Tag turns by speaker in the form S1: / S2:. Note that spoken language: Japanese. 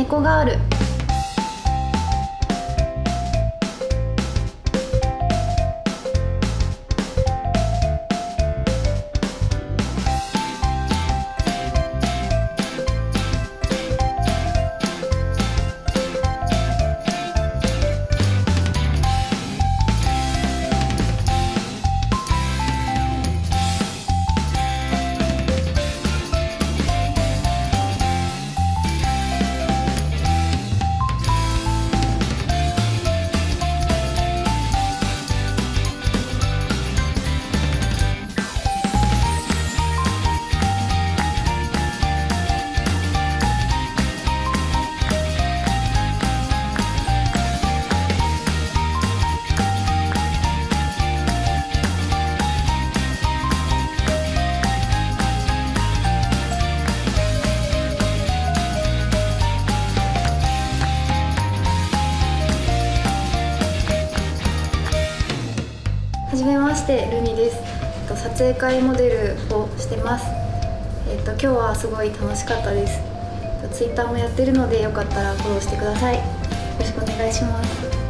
S1: 猫ガール。はじめましてルミです。えっと撮影会モデルをしてます。えっと今日はすごい楽しかったです。ツイッターもやってるのでよかったらフォローしてください。よろしくお願いします。